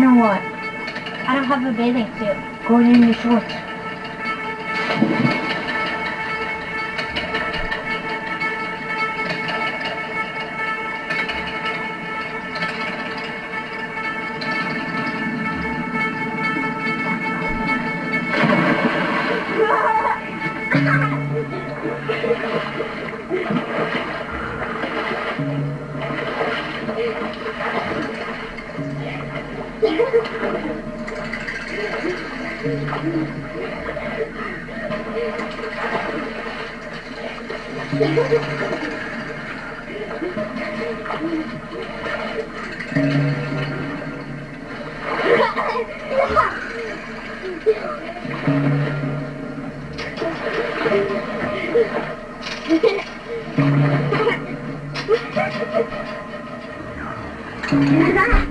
know what? I don't have a bathing suit. Go in your shorts. や だ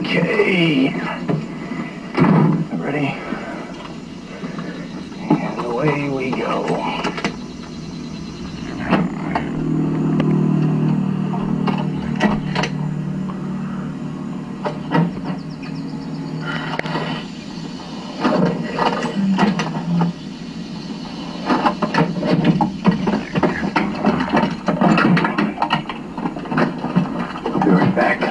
Okay. Ready? And away we go. back.